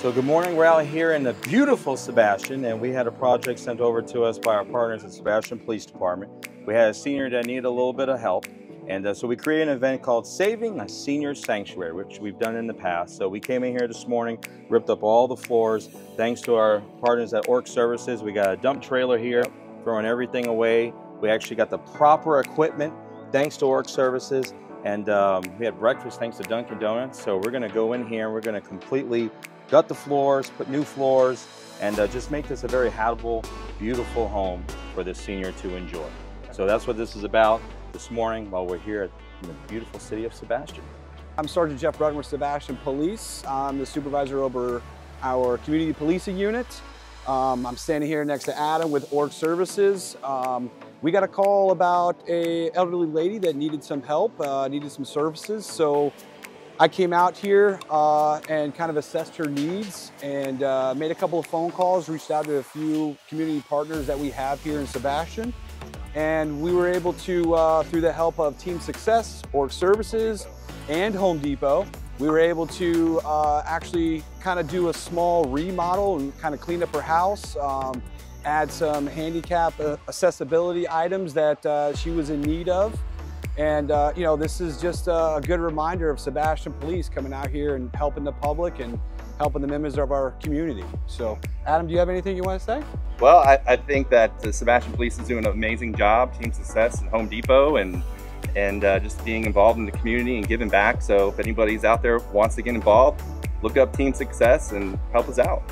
So good morning, we're out here in the beautiful Sebastian and we had a project sent over to us by our partners at Sebastian Police Department. We had a senior that needed a little bit of help and uh, so we created an event called Saving a Senior Sanctuary, which we've done in the past. So we came in here this morning, ripped up all the floors. Thanks to our partners at Orc Services, we got a dump trailer here, throwing everything away. We actually got the proper equipment, thanks to Orc Services. And um, we had breakfast thanks to Dunkin' Donuts. So we're gonna go in here and we're gonna completely gut the floors, put new floors, and uh, just make this a very habitable, beautiful home for the senior to enjoy. So that's what this is about this morning while we're here in the beautiful city of Sebastian. I'm Sergeant Jeff Brudden with Sebastian Police. I'm the supervisor over our community policing unit. Um, I'm standing here next to Adam with Orc Services. Um, we got a call about a elderly lady that needed some help, uh, needed some services. So I came out here uh, and kind of assessed her needs and uh, made a couple of phone calls, reached out to a few community partners that we have here in Sebastian. And we were able to, uh, through the help of Team Success, Orc Services, and Home Depot, we were able to uh, actually kind of do a small remodel and kind of clean up her house, um, add some handicap uh, accessibility items that uh, she was in need of. And uh, you know, this is just a good reminder of Sebastian Police coming out here and helping the public and helping the members of our community. So, Adam, do you have anything you want to say? Well, I, I think that the Sebastian Police is doing an amazing job, Team Success and Home Depot, and and uh, just being involved in the community and giving back. So if anybody's out there wants to get involved, look up Team Success and help us out.